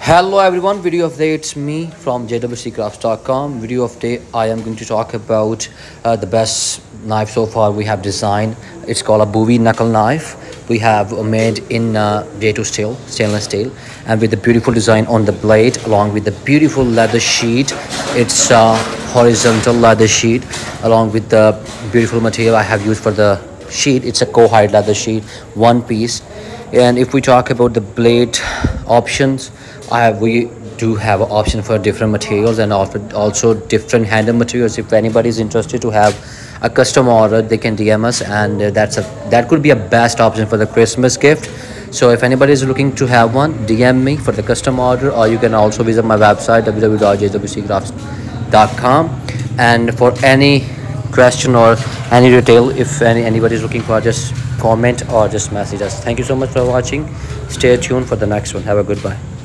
hello everyone. Video of day it's me from jwsteelcrafts.com video of the day i am going to talk about uh, the best knife so far we have designed. It's called a bowie knuckle knife. We have made in uh, D2 steel stainless steel and with the beautiful design on the blade along with the beautiful leather sheet. It's a horizontal leather sheet along with the beautiful material i have used for the sheet. It's a cowhide leather sheet one piece and if we talk about the blade options I have we do have an option for different materials and also different handle materials. If anybody is interested to have a custom order they can dm us and that's a that could be a best option for the christmas gift. So if anybody is looking to have one dm me for the custom order or you can also visit my website www.jwsteelcrafts.com and for any question or any detail if any anybody is looking for just comment or just message us. Thank you so much for watching. Stay tuned for the next one. Have a good bye